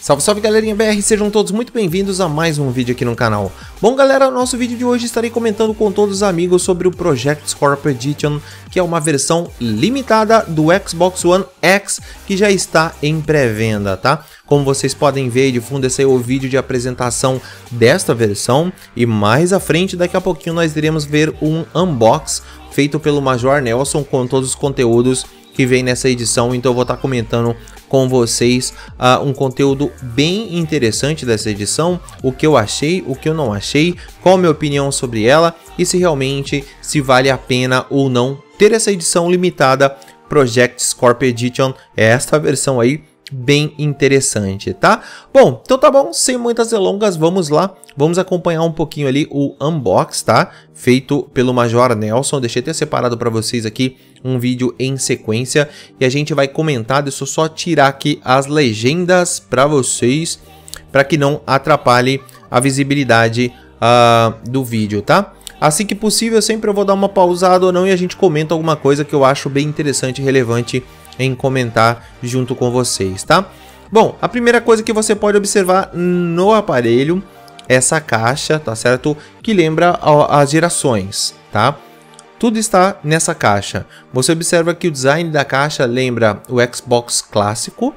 Salve, salve galerinha BR, sejam todos muito bem-vindos a mais um vídeo aqui no canal. Bom galera, no nosso vídeo de hoje estarei comentando com todos os amigos sobre o Project Scorpio Edition, que é uma versão limitada do Xbox One X, que já está em pré-venda, tá? Como vocês podem ver de fundo, esse é o vídeo de apresentação desta versão, e mais à frente, daqui a pouquinho, nós iremos ver um unbox feito pelo Major Nelson com todos os conteúdos que vem nessa edição, então eu vou estar comentando com vocês uh, um conteúdo bem interessante dessa edição, o que eu achei, o que eu não achei, qual a minha opinião sobre ela e se realmente se vale a pena ou não ter essa edição limitada Project Scorpio Edition, é esta versão aí bem interessante, tá? Bom, então tá bom, sem muitas delongas, vamos lá, vamos acompanhar um pouquinho ali o unbox, tá? Feito pelo Major Nelson, deixei até separado para vocês aqui um vídeo em sequência e a gente vai comentar, deixa eu só tirar aqui as legendas para vocês, para que não atrapalhe a visibilidade uh, do vídeo, tá? Assim que possível, sempre eu vou dar uma pausada ou não e a gente comenta alguma coisa que eu acho bem interessante e relevante em comentar junto com vocês, tá? Bom, a primeira coisa que você pode observar no aparelho essa caixa, tá certo? Que lembra as gerações, tá? Tudo está nessa caixa. Você observa que o design da caixa lembra o Xbox clássico,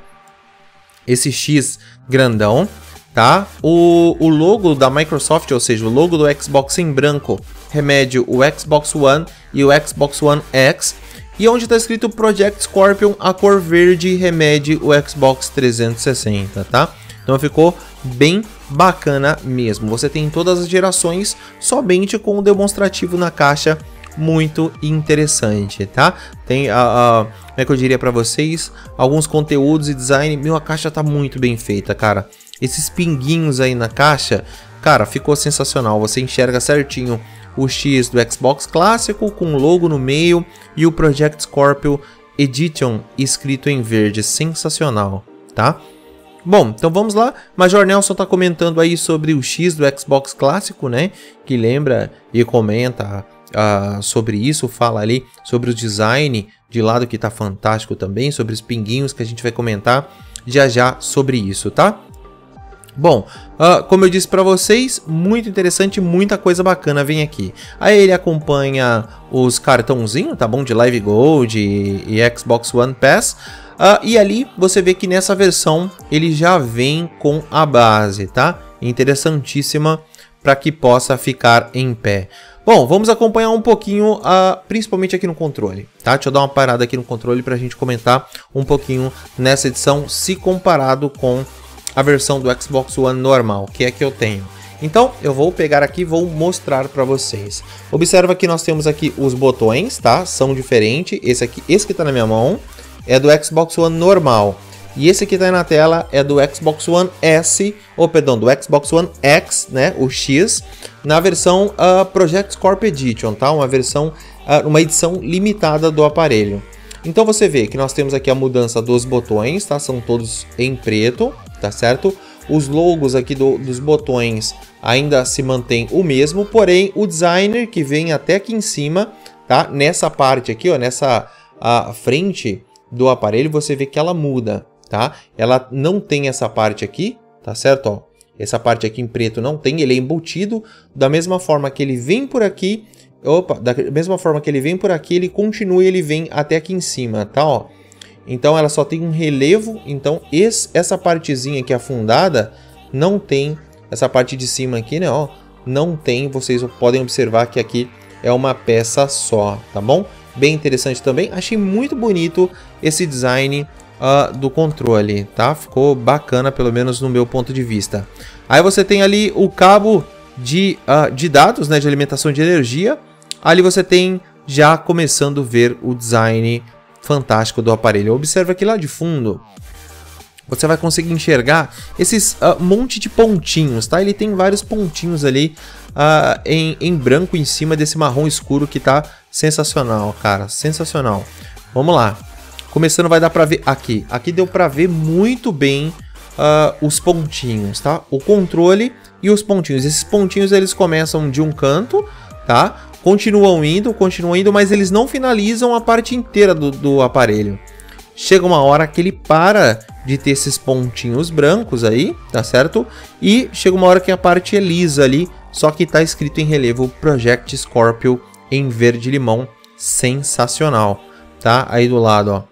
esse X grandão, tá? O, o logo da Microsoft, ou seja, o logo do Xbox em branco, remete o Xbox One e o Xbox One X e onde está escrito Project Scorpion, a cor verde remede o Xbox 360, tá? Então ficou bem bacana mesmo. Você tem todas as gerações somente com o demonstrativo na caixa muito interessante, tá? Tem a, como é que eu diria para vocês, alguns conteúdos e design, meu, a caixa tá muito bem feita, cara. Esses pinguinhos aí na caixa, cara, ficou sensacional. Você enxerga certinho o X do Xbox clássico com o logo no meio e o Project Scorpio Edition escrito em verde, sensacional, tá? Bom, então vamos lá. Major Nelson está comentando aí sobre o X do Xbox clássico, né? Que lembra e comenta uh, sobre isso, fala ali sobre o design de lado que tá fantástico também, sobre os pinguinhos que a gente vai comentar já já sobre isso, tá? Bom, uh, como eu disse para vocês, muito interessante, muita coisa bacana vem aqui. Aí ele acompanha os cartãozinhos, tá bom? De Live Gold e, e Xbox One Pass. Uh, e ali você vê que nessa versão ele já vem com a base, tá? Interessantíssima para que possa ficar em pé. Bom, vamos acompanhar um pouquinho, uh, principalmente aqui no controle, tá? Deixa eu dar uma parada aqui no controle para a gente comentar um pouquinho nessa edição, se comparado com a versão do Xbox One normal, que é que eu tenho. Então, eu vou pegar aqui e vou mostrar para vocês. Observa que nós temos aqui os botões, tá? São diferentes. Esse aqui, esse que está na minha mão, é do Xbox One normal. E esse que está na tela é do Xbox One S, ou perdão, do Xbox One X, né, o X, na versão uh, Project Scorpio Edition, tá? Uma versão, uh, uma edição limitada do aparelho. Então você vê que nós temos aqui a mudança dos botões, tá? São todos em preto tá certo? Os logos aqui do, dos botões ainda se mantém o mesmo, porém o designer que vem até aqui em cima, tá? Nessa parte aqui, ó, nessa a frente do aparelho, você vê que ela muda, tá? Ela não tem essa parte aqui, tá certo? Ó, essa parte aqui em preto não tem, ele é embutido da mesma forma que ele vem por aqui, opa, da mesma forma que ele vem por aqui, ele continua e ele vem até aqui em cima, tá? Ó, então ela só tem um relevo, então esse, essa partezinha aqui afundada não tem, essa parte de cima aqui, né, ó, não tem, vocês podem observar que aqui é uma peça só, tá bom? Bem interessante também, achei muito bonito esse design uh, do controle, tá? Ficou bacana, pelo menos no meu ponto de vista. Aí você tem ali o cabo de, uh, de dados, né, de alimentação de energia. Ali você tem já começando a ver o design fantástico do aparelho. Observa que lá de fundo você vai conseguir enxergar esses uh, monte de pontinhos, tá? Ele tem vários pontinhos ali uh, em, em branco em cima desse marrom escuro que tá sensacional, cara, sensacional. Vamos lá. Começando vai dar para ver aqui. Aqui deu para ver muito bem uh, os pontinhos, tá? O controle e os pontinhos. Esses pontinhos eles começam de um canto, tá? Continuam indo, continuam indo, mas eles não finalizam a parte inteira do, do aparelho. chega uma hora que ele para de ter esses pontinhos brancos aí, tá certo? E chega uma hora que a parte é lisa ali, só que tá escrito em relevo Project Scorpio em verde limão, sensacional, tá? Aí do lado, ó,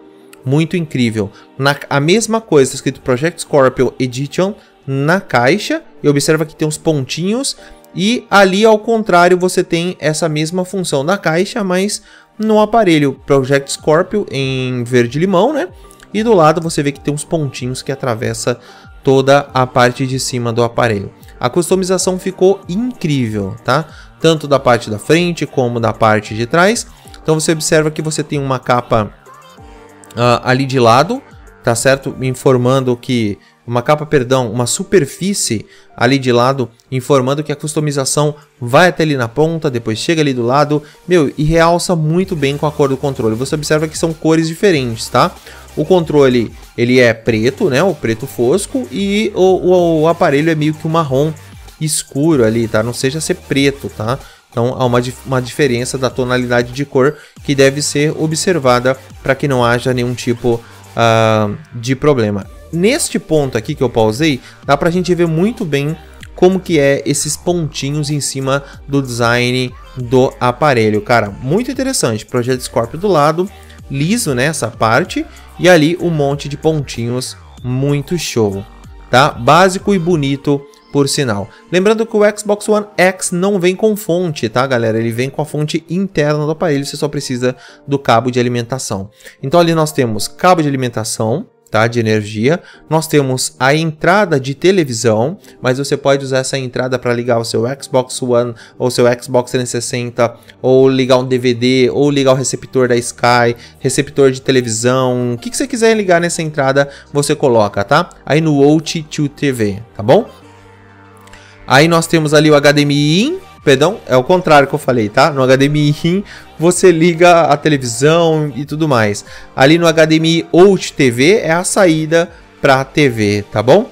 muito incrível. Na, a mesma coisa, tá escrito Project Scorpio Edition na caixa, e observa que tem uns pontinhos, e ali ao contrário você tem essa mesma função na caixa, mas no aparelho Project Scorpio em verde limão, né? E do lado você vê que tem uns pontinhos que atravessa toda a parte de cima do aparelho. A customização ficou incrível, tá? Tanto da parte da frente como da parte de trás. Então você observa que você tem uma capa uh, ali de lado, tá certo? Informando que uma capa, perdão, uma superfície ali de lado, informando que a customização vai até ali na ponta, depois chega ali do lado, meu, e realça muito bem com a cor do controle. Você observa que são cores diferentes, tá? O controle, ele é preto, né, o preto fosco, e o, o, o aparelho é meio que um marrom escuro ali, tá? Não seja ser preto, tá? Então há uma, uma diferença da tonalidade de cor que deve ser observada para que não haja nenhum tipo uh, de problema. Neste ponto aqui que eu pausei, dá para a gente ver muito bem como que é esses pontinhos em cima do design do aparelho. Cara, muito interessante. Projeto Scorpio do lado, liso nessa né, parte, e ali um monte de pontinhos, muito show. Tá? Básico e bonito por sinal. Lembrando que o Xbox One X não vem com fonte, tá, galera? Ele vem com a fonte interna do aparelho, você só precisa do cabo de alimentação. Então ali nós temos cabo de alimentação, tá, de energia. Nós temos a entrada de televisão, mas você pode usar essa entrada para ligar o seu Xbox One ou seu Xbox 360, ou ligar um DVD, ou ligar o receptor da Sky, receptor de televisão, o que, que você quiser ligar nessa entrada, você coloca, tá? Aí no OT to TV, tá bom? Aí nós temos ali o HDMI perdão, é o contrário que eu falei, tá? No HDMI in você liga a televisão e tudo mais. Ali no HDMI out TV é a saída para a TV, tá bom?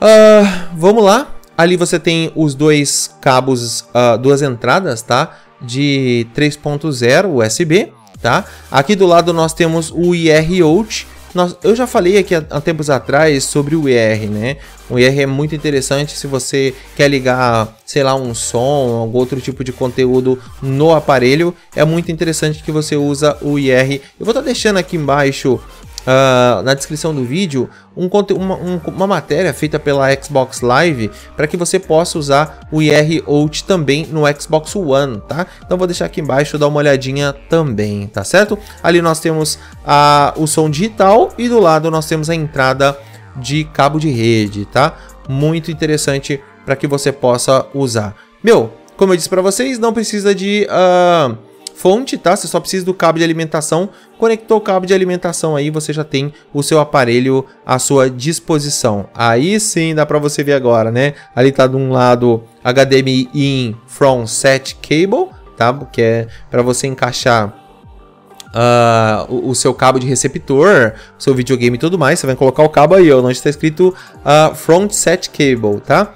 Uh, vamos lá. Ali você tem os dois cabos, uh, duas entradas, tá? De 3.0 USB, tá? Aqui do lado nós temos o IR out nós, eu já falei aqui há, há, tempos atrás sobre o IR, né? O IR é muito interessante se você quer ligar, sei lá, um som, algum outro tipo de conteúdo no aparelho. É muito interessante que você usa o IR. Eu vou estar tá deixando aqui embaixo uh, na descrição do vídeo um, uma, um, uma matéria feita pela Xbox Live para que você possa usar o IR Out também no Xbox One, tá? Então vou deixar aqui embaixo, dar uma olhadinha também, tá certo? Ali nós temos a, o som digital e do lado nós temos a entrada de cabo de rede, tá? Muito interessante para que você possa usar. Meu, como eu disse para vocês, não precisa de... Uh, fonte, tá? Você só precisa do cabo de alimentação. Conectou o cabo de alimentação aí, você já tem o seu aparelho à sua disposição. Aí sim dá para você ver agora, né? Ali tá de um lado HDMI in from set cable, tá? Que é para você encaixar Uh, o, o, seu cabo de receptor, seu videogame e tudo mais, você vai colocar o cabo aí, ó, onde está escrito uh, Front Set Cable, tá?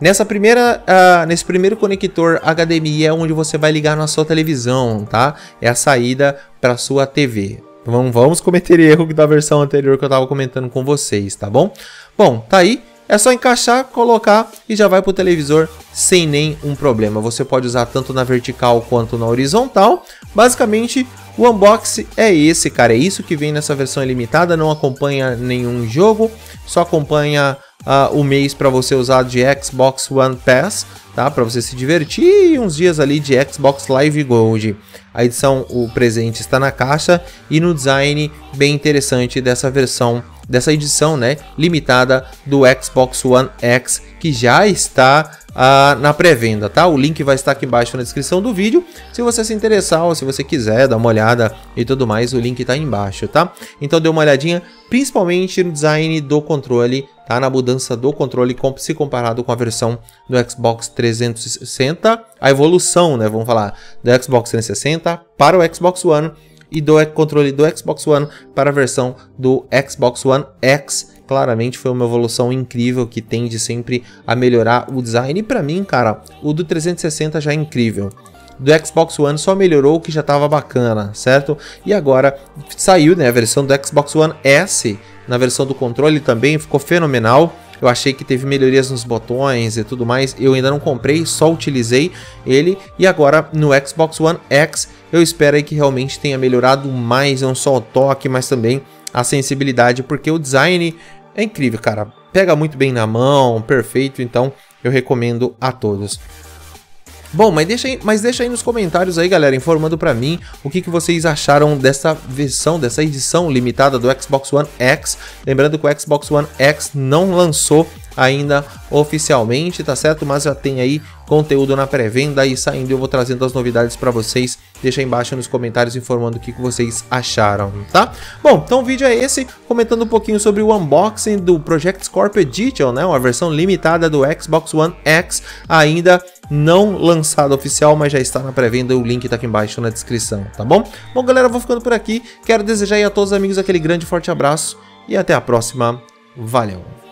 Nessa primeira, uh, nesse primeiro conector HDMI é onde você vai ligar na sua televisão, tá? É a saída para sua TV. Vamos, vamos cometer erro da versão anterior que eu estava comentando com vocês, tá bom? Bom, tá aí. É só encaixar, colocar e já vai para o televisor sem nenhum problema. Você pode usar tanto na vertical quanto na horizontal. Basicamente, o unboxing é esse, cara. É isso que vem nessa versão ilimitada. Não acompanha nenhum jogo, só acompanha uh, o mês para você usar de Xbox One Pass, tá? Para você se divertir e uns dias ali de Xbox Live Gold. A edição, o presente está na caixa e no design bem interessante dessa versão, dessa edição, né? Limitada do Xbox One X que já está uh, na pré-venda, tá? O link vai estar aqui embaixo na descrição do vídeo. Se você se interessar ou se você quiser dar uma olhada e tudo mais, o link está embaixo, tá? Então dê uma olhadinha, principalmente no design do controle, tá? Na mudança do controle se comparado com a versão do Xbox 360, a evolução, né? Vamos falar do Xbox 360 para o Xbox One e do controle do Xbox One para a versão do Xbox One X claramente foi uma evolução incrível que tende sempre a melhorar o design. E para mim, cara, o do 360 já é incrível. Do Xbox One só melhorou o que já estava bacana, certo? E agora saiu né, a versão do Xbox One S, na versão do controle também, ficou fenomenal. Eu achei que teve melhorias nos botões e tudo mais. Eu ainda não comprei, só utilizei ele. E agora no Xbox One X, eu espero aí que realmente tenha melhorado mais, não só o toque, mas também a sensibilidade, porque o design é incrível, cara. Pega muito bem na mão, perfeito, então eu recomendo a todos. Bom, mas deixa, aí, mas deixa aí nos comentários aí, galera, informando para mim o que, que vocês acharam dessa versão, dessa edição limitada do Xbox One X. Lembrando que o Xbox One X não lançou ainda oficialmente, tá certo? Mas já tem aí conteúdo na pré-venda e saindo eu vou trazendo as novidades para vocês. Deixa aí embaixo nos comentários informando o que, que vocês acharam, tá? Bom, então o vídeo é esse, comentando um pouquinho sobre o unboxing do Project Scorpio Edition, né? Uma versão limitada do Xbox One X, ainda não lançado oficial, mas já está na pré-venda, o link tá aqui embaixo na descrição, tá bom? Bom, galera, vou ficando por aqui. Quero desejar a todos os amigos aquele grande forte abraço e até a próxima. Valeu!